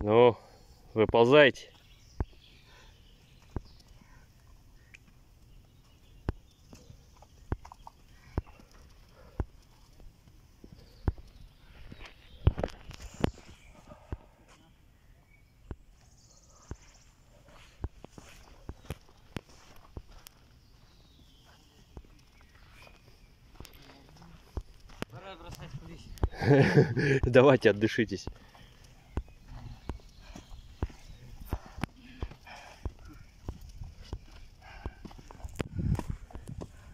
Ну, выползайте. Давайте отдышитесь.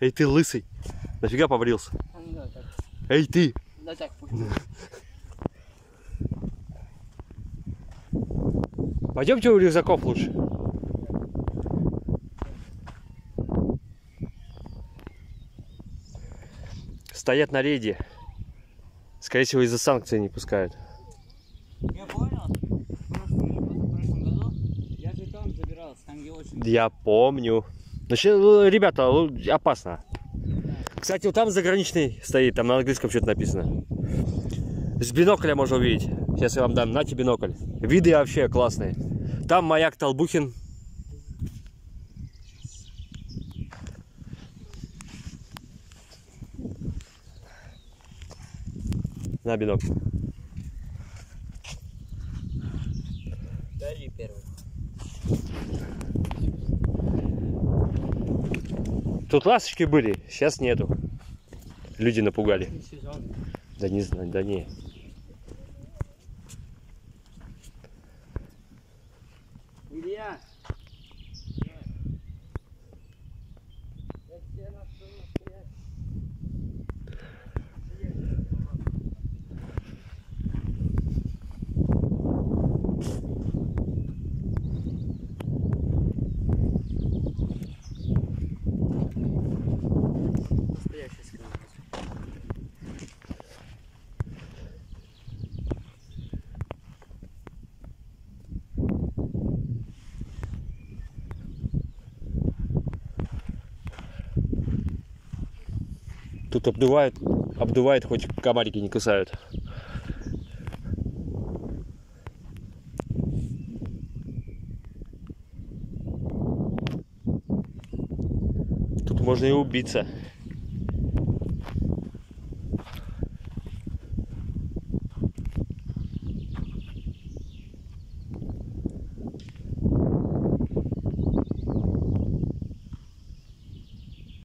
Эй, ты лысый. Нафига побрился? Да, так. Эй, ты. Да так пусть. Пойдемте у рюкзаков лучше. Стоят на рейде. Скорее всего, из-за санкций не пускают. Я понял. В прошлом, позапрошлом году я же там забирался, там где очень... Я помню. Ща, ну, ребята, опасно. Кстати, вот там заграничный стоит, там на английском что-то написано. С бинокля можно увидеть. Сейчас я вам дам, нате бинокль. Виды вообще классные. Там маяк Толбухин. На бинокль. Дали первый. Тут ласточки были, сейчас нету. Люди напугали. Да не знаю, да не. Тут обдувает, обдувает, хоть комарики не кусают. Тут можно и убиться.